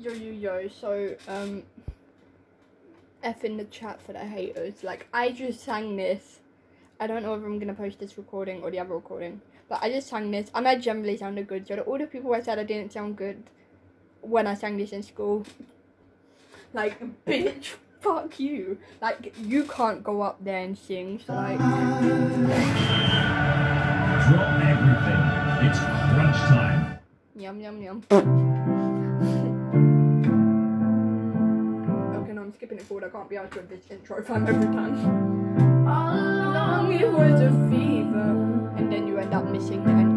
Yo yo yo, so um F in the chat for the haters. Like I just sang this. I don't know if I'm gonna post this recording or the other recording. But I just sang this and I generally sounded good. So all the people I said I didn't sound good when I sang this in school. Like bitch, fuck you. Like you can't go up there and sing, so like Drop everything. It's crunch time. yum yum yum. I'm forward. I can't be out with this intro fun every time. All along it was a fever, and then you end up missing the entrance.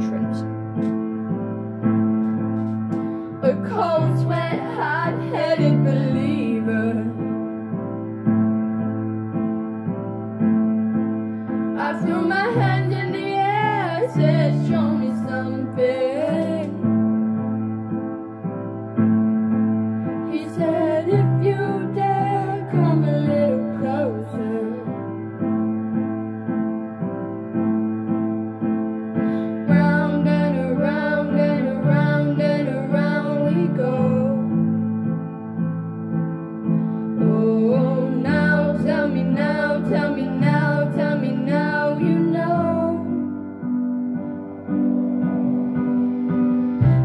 Tell me now, tell me now, you know.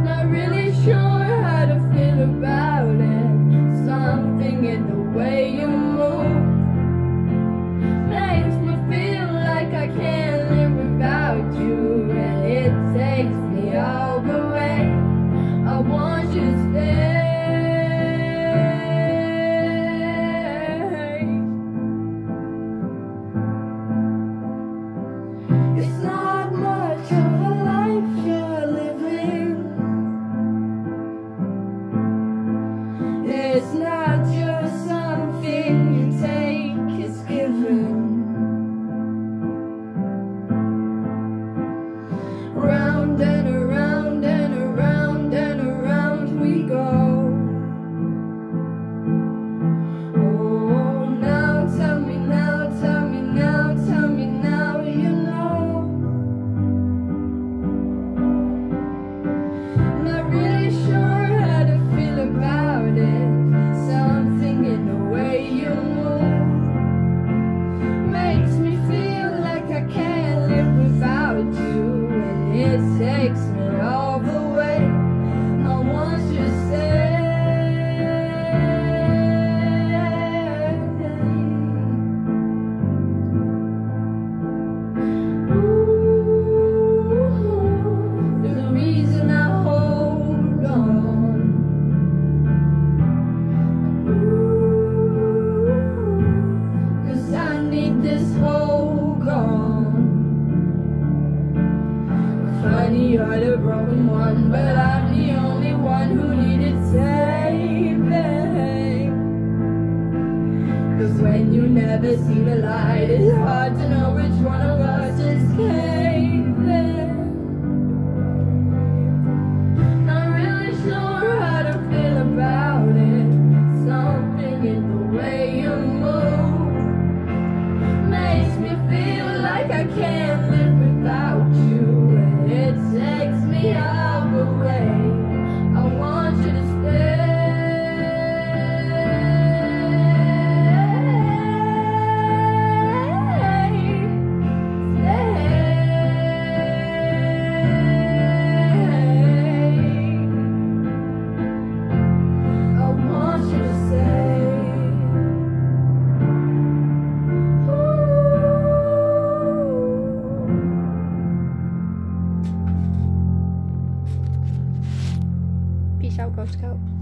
Not really sure how to feel about it. Something in the way you It's not it takes me broken one, but I'm the only one who needed saving. Cause when you never see the light, it's hard to know which one of us is caving. Not really sure how to feel about it. Something in the way you move makes me feel like I can't stay. Peace out, Ghost Scout.